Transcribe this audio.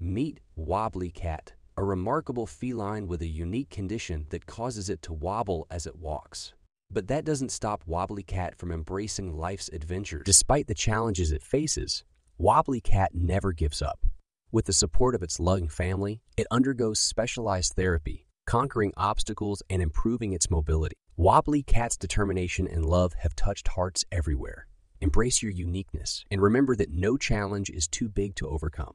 Meet Wobbly Cat, a remarkable feline with a unique condition that causes it to wobble as it walks. But that doesn't stop Wobbly Cat from embracing life's adventures. Despite the challenges it faces, Wobbly Cat never gives up. With the support of its loving family, it undergoes specialized therapy, conquering obstacles and improving its mobility. Wobbly Cat's determination and love have touched hearts everywhere. Embrace your uniqueness and remember that no challenge is too big to overcome.